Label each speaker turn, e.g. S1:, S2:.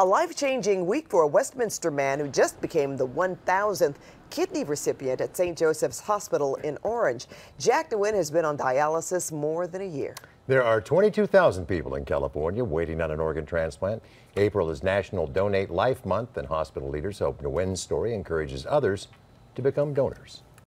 S1: A life changing week for a Westminster man who just became the 1,000th kidney recipient at St. Joseph's Hospital in Orange. Jack Nguyen has been on dialysis more than a year.
S2: There are 22,000 people in California waiting on an organ transplant. April is National Donate Life Month, and hospital leaders hope Nguyen's story encourages others to become donors.